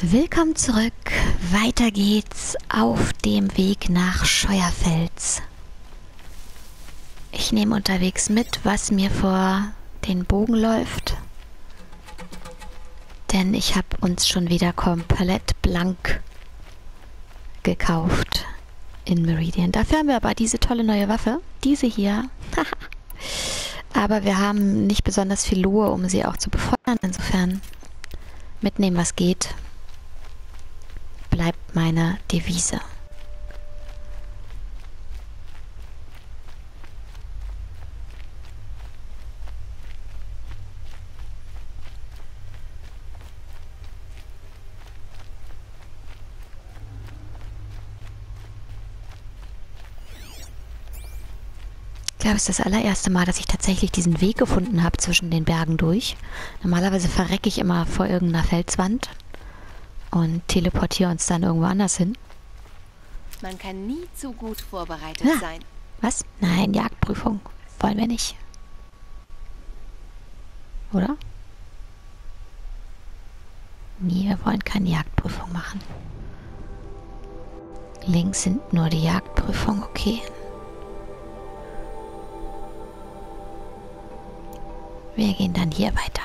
Willkommen zurück. Weiter geht's auf dem Weg nach Scheuerfels. Ich nehme unterwegs mit, was mir vor den Bogen läuft. Denn ich habe uns schon wieder komplett blank gekauft in Meridian. Dafür haben wir aber diese tolle neue Waffe. Diese hier. aber wir haben nicht besonders viel Lohe, um sie auch zu befeuern. Insofern mitnehmen, was geht bleibt meine Devise. Ich glaube, es ist das allererste Mal, dass ich tatsächlich diesen Weg gefunden habe zwischen den Bergen durch. Normalerweise verrecke ich immer vor irgendeiner Felswand und teleportiere uns dann irgendwo anders hin. Man kann nie zu gut vorbereitet Ja. sein. Was? Nein, Jagdprüfung. Wollen wir nicht. Oder? Nee, wir wollen keine Jagdprüfung machen. Links sind nur die Jagdprüfung, okay. Wir gehen dann hier weiter.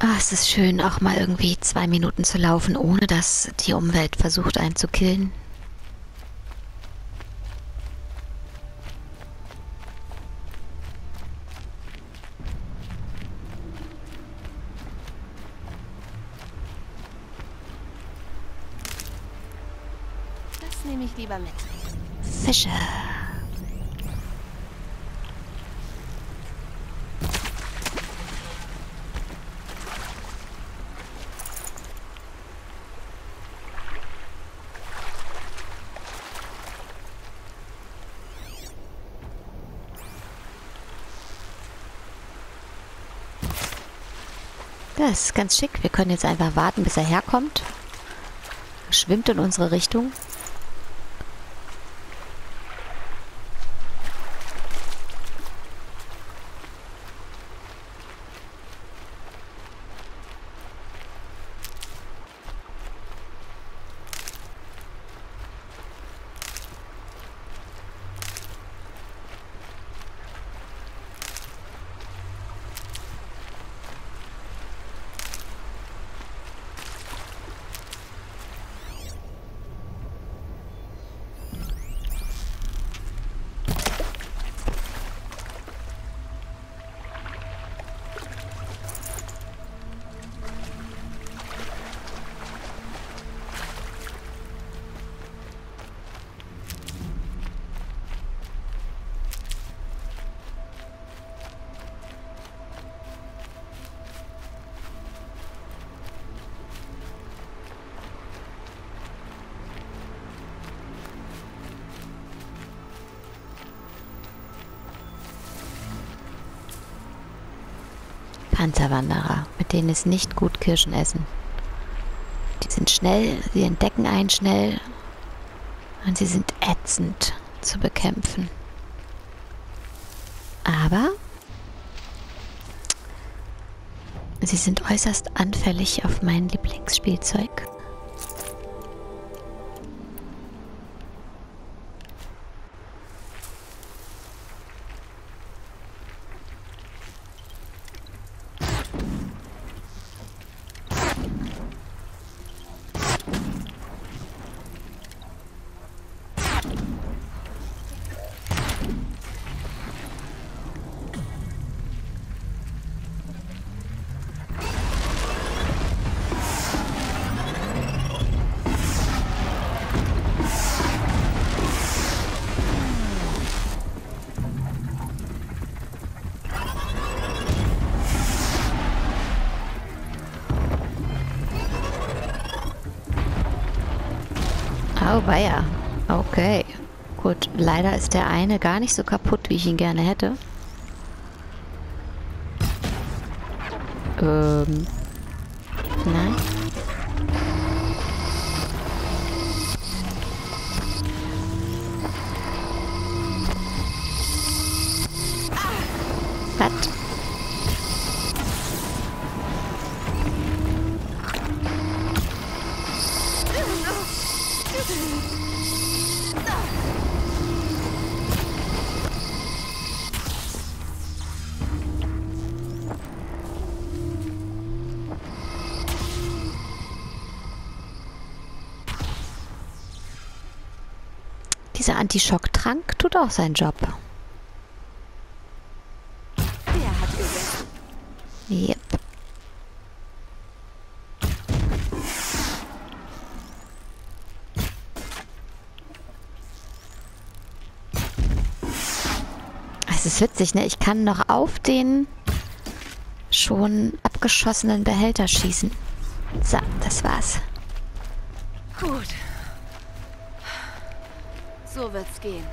Ah, es ist schön, auch mal irgendwie zwei Minuten zu laufen, ohne dass die Umwelt versucht, einen zu killen. Das nehme ich lieber mit. Fische. Das ist ganz schick. Wir können jetzt einfach warten, bis er herkommt. Schwimmt in unsere Richtung. Panzerwanderer, mit denen ist nicht gut Kirschen essen. Die sind schnell, sie entdecken einen schnell und sie sind ätzend zu bekämpfen. Aber sie sind äußerst anfällig auf mein Lieblingsspielzeug. Oh, weia. Okay. Gut, leider ist der eine gar nicht so kaputt, wie ich ihn gerne hätte. Ähm. Dieser Antischock-Trank tut auch seinen Job. Yep. Es ist witzig, ne? Ich kann noch auf den schon abgeschossenen Behälter schießen. So, das war's. Gut. So wird's gehen.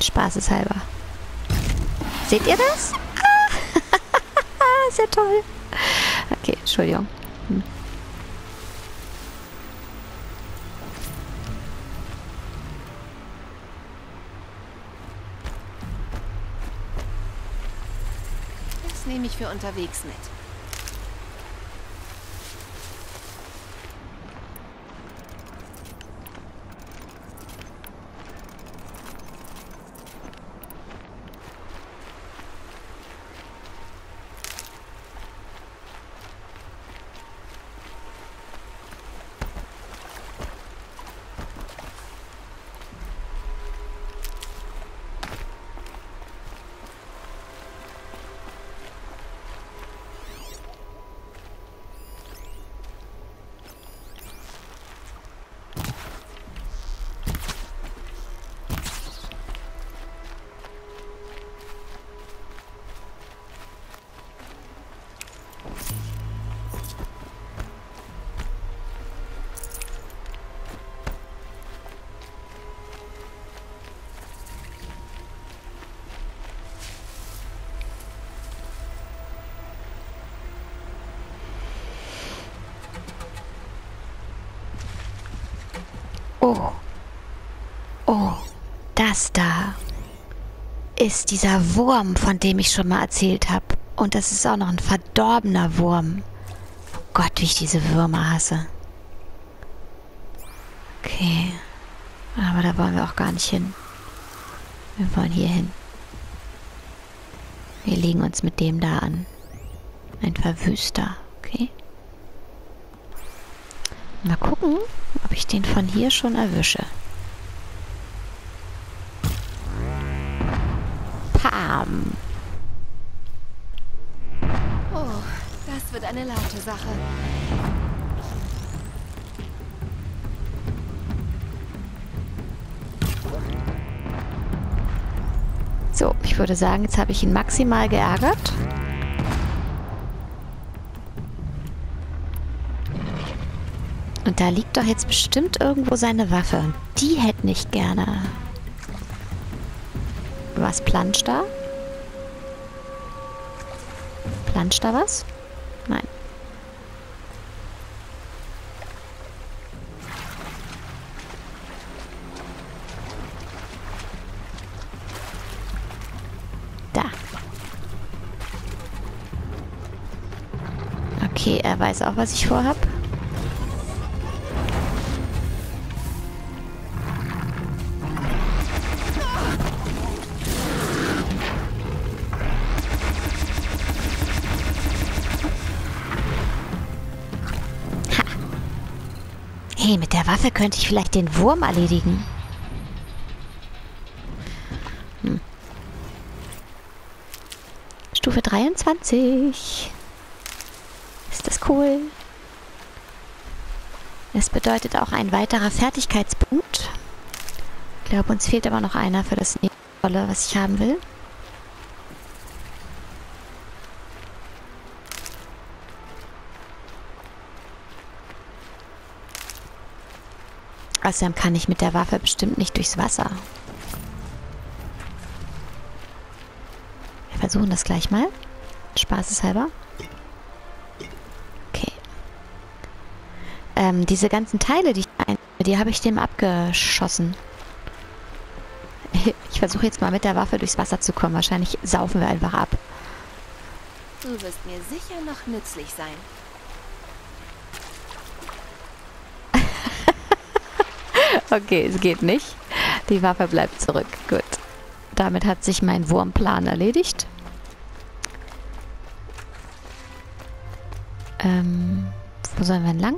Spaßeshalber. Seht ihr das? Ah, ja toll. Okay, Entschuldigung. Für unterwegs mit. Oh. Oh, das da ist dieser Wurm, von dem ich schon mal erzählt habe. Und das ist auch noch ein verdorbener Wurm. Oh Gott, wie ich diese Würmer hasse. Okay. Aber da wollen wir auch gar nicht hin. Wir wollen hier hin. Wir legen uns mit dem da an. Ein Verwüster, okay? Mal gucken, ob ich den von hier schon erwische. Würde sagen, jetzt habe ich ihn maximal geärgert. Und da liegt doch jetzt bestimmt irgendwo seine Waffe. Und die hätte ich gerne. Was planscht da? Planscht da was? Weiß auch, was ich vorhab. Ha. Hey, mit der Waffe könnte ich vielleicht den Wurm erledigen. Hm. Stufe 23. Cool? Es bedeutet auch ein weiterer Fertigkeitspunkt. Ich glaube, uns fehlt aber noch einer für das Rolle, was ich haben will. Außerdem kann ich mit der Waffe bestimmt nicht durchs Wasser. Wir versuchen das gleich mal. Spaßeshalber. Okay. Ähm, diese ganzen Teile, die ich ein die habe ich dem abgeschossen. Ich versuche jetzt mal mit der Waffe durchs Wasser zu kommen. Wahrscheinlich saufen wir einfach ab. Du wirst mir sicher noch nützlich sein. Okay, es geht nicht. Die Waffe bleibt zurück. Gut. Damit hat sich mein Wurmplan erledigt. Ähm, wo sollen wir entlang?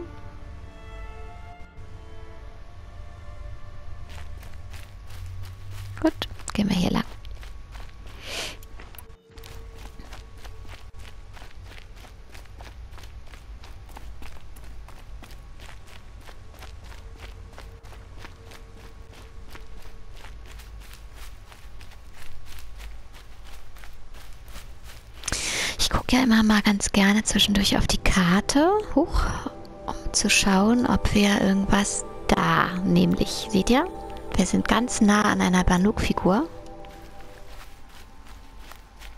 Gut, gehen wir hier lang. Ich gucke ja immer mal ganz gerne zwischendurch auf die Karte hoch, um zu schauen, ob wir irgendwas da, nämlich, seht ihr? Wir sind ganz nah an einer Banuk-Figur.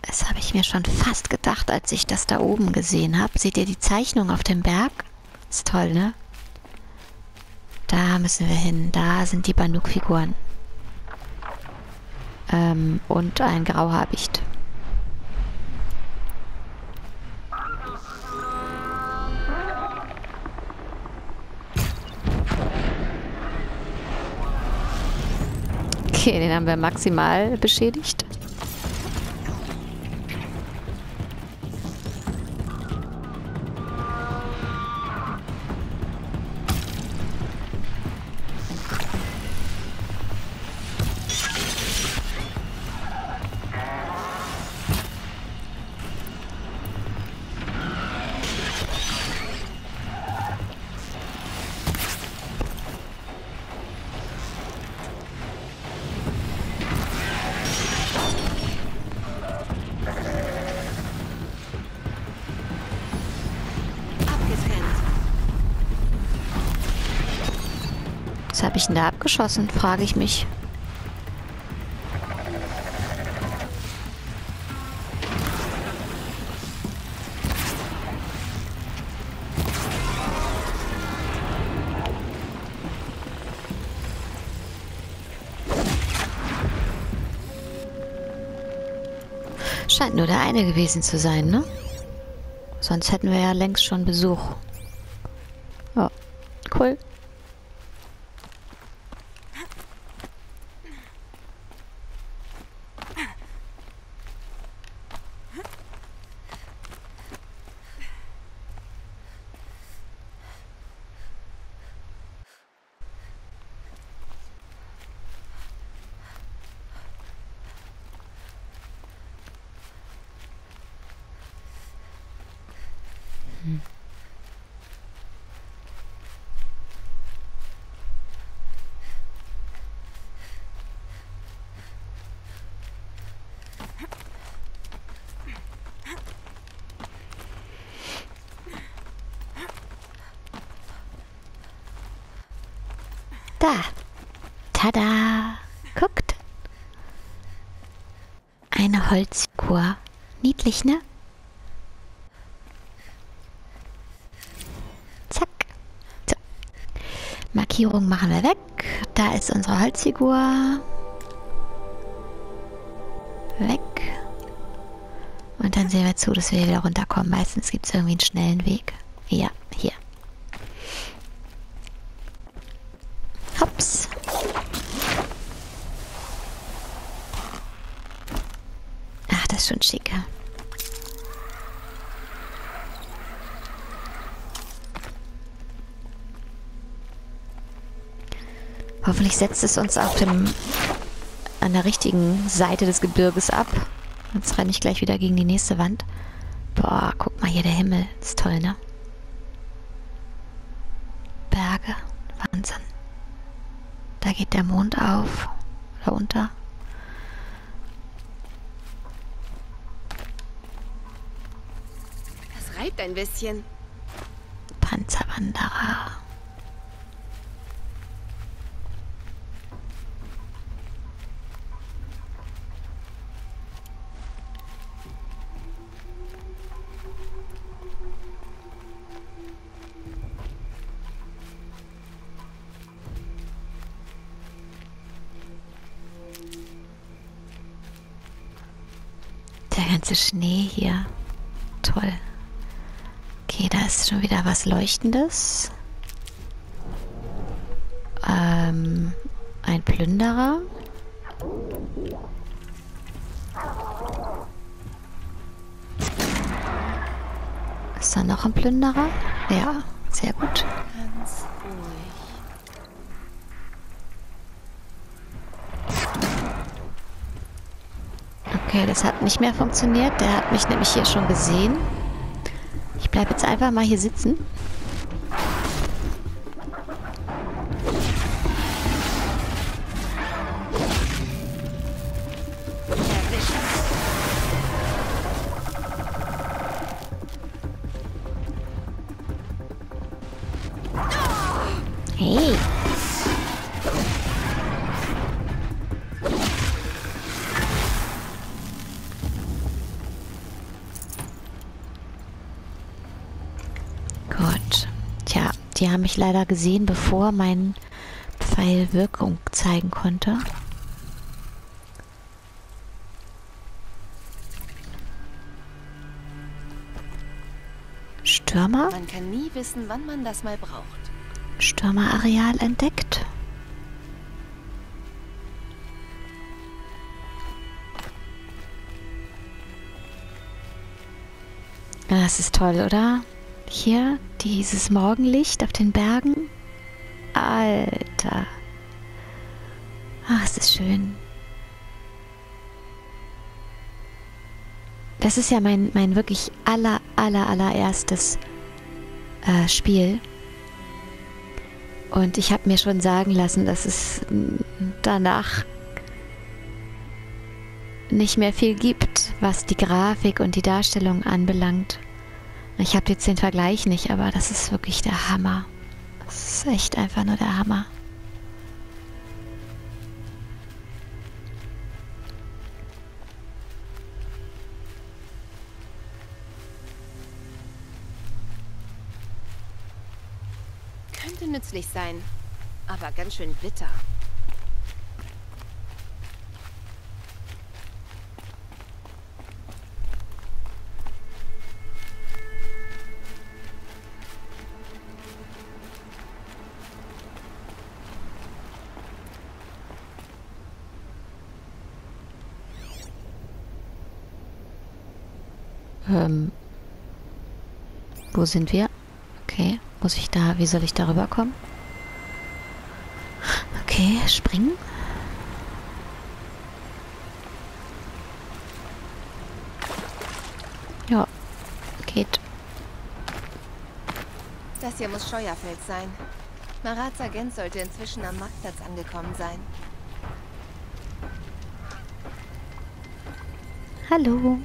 Das habe ich mir schon fast gedacht, als ich das da oben gesehen habe. Seht ihr die Zeichnung auf dem Berg? Ist toll, ne? Da müssen wir hin. Da sind die Banuk-Figuren. Ähm, und ein Grauhabicht. Okay, den haben wir maximal beschädigt. Was habe ich denn da abgeschossen, frage ich mich. Scheint nur der eine gewesen zu sein, ne? Sonst hätten wir ja längst schon Besuch. Ja, cool. Da. Tada. Guckt. Eine Holzfigur. Niedlich, ne? Zack. So. Markierung machen wir weg. Da ist unsere Holzfigur. Weg. Und dann sehen wir zu, dass wir wieder runterkommen. Meistens gibt es irgendwie einen schnellen Weg. Ja, hier. Hops. Ach, das ist schon schicker. Hoffentlich setzt es uns auf dem an der richtigen Seite des Gebirges ab. Jetzt renne ich gleich wieder gegen die nächste Wand. Boah, guck mal hier, der Himmel. Ist toll, ne? Berge. Wahnsinn. Da geht der Mond auf. Da unter. Reibt ein bisschen. Panzerwanderer. Der ganze Schnee hier. Toll. Okay, da ist schon wieder was Leuchtendes. Ähm, ein Plünderer. Ist da noch ein Plünderer? Ja, sehr gut. Ganz ruhig. Okay, das hat nicht mehr funktioniert. Der hat mich nämlich hier schon gesehen. Ich bleibe jetzt einfach mal hier sitzen. Die haben mich leider gesehen, bevor mein Pfeil Wirkung zeigen konnte. Stürmer? Man kann nie wissen, wann man das mal braucht. Stürmerareal entdeckt. Das ist toll, oder? Hier dieses Morgenlicht auf den Bergen. Alter. Ach, es ist schön. Das ist ja mein, mein wirklich aller, aller, allererstes äh, Spiel. Und ich habe mir schon sagen lassen, dass es danach nicht mehr viel gibt, was die Grafik und die Darstellung anbelangt. Ich habe jetzt den Vergleich nicht, aber das ist wirklich der Hammer. Das ist echt einfach nur der Hammer. Könnte nützlich sein, aber ganz schön bitter. Ähm, wo sind wir? Okay, muss ich da, wie soll ich darüber kommen? Okay, springen. Ja, geht. Das hier muss Scheuerfeld sein. Marats Agent sollte inzwischen am Marktplatz angekommen sein. Hallo.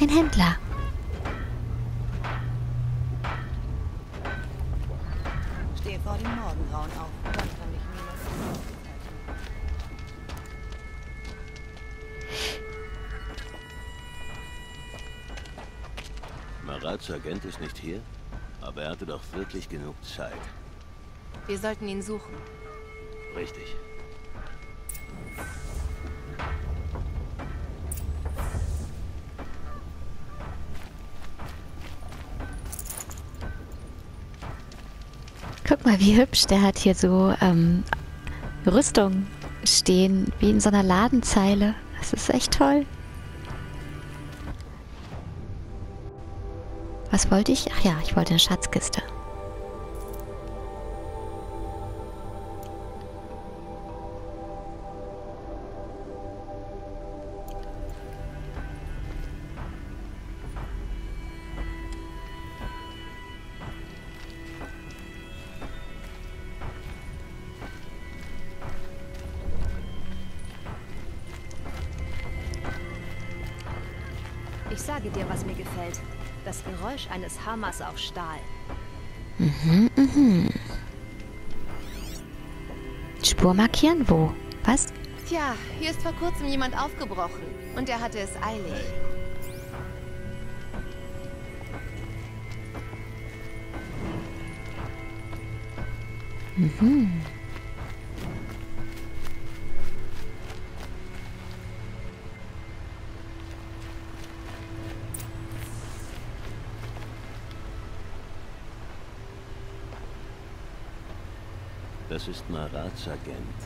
Ein Händler. Stehe vor dem Morgengrauen auf. Dann kann mich niemand. Marats Agent ist nicht hier, aber er hatte doch wirklich genug Zeit. Wir sollten ihn suchen. Richtig. Mal, wie hübsch. Der hat hier so ähm, Rüstung stehen, wie in so einer Ladenzeile. Das ist echt toll. Was wollte ich? Ach ja, ich wollte eine Schatzkiste. Sage dir, was mir gefällt. Das Geräusch eines Hammers auf Stahl. Mhm, mhm. Spur markieren? Wo? Was? Tja, hier ist vor kurzem jemand aufgebrochen. Und er hatte es eilig. Mhm. Das ist Marats Agent.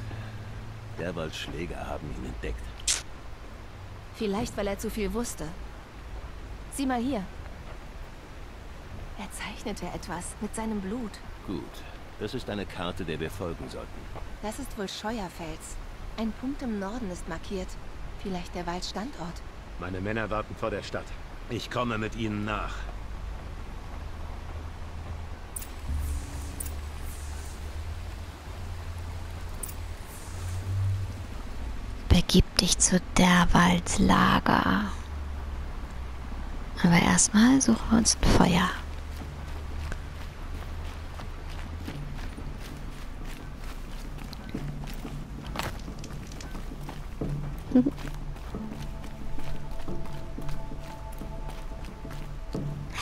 Derwalds Schläger haben ihn entdeckt. Vielleicht, weil er zu viel wusste. Sieh mal hier. Er zeichnete etwas mit seinem Blut. Gut. Das ist eine Karte, der wir folgen sollten. Das ist wohl Scheuerfels. Ein Punkt im Norden ist markiert. Vielleicht der Waldstandort. Meine Männer warten vor der Stadt. Ich komme mit ihnen nach. Begib dich zu Derwalds Lager. Aber erstmal suchen wir uns ein Feuer.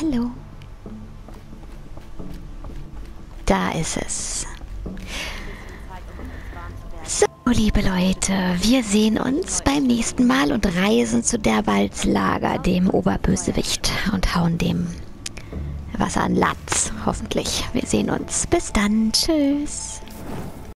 Hallo. Da ist es. So, liebe Leute, wir sehen uns beim nächsten Mal und reisen zu Derwalds Lager, dem Oberbösewicht, und hauen dem Wasser an Latz, hoffentlich. Wir sehen uns. Bis dann. Tschüss.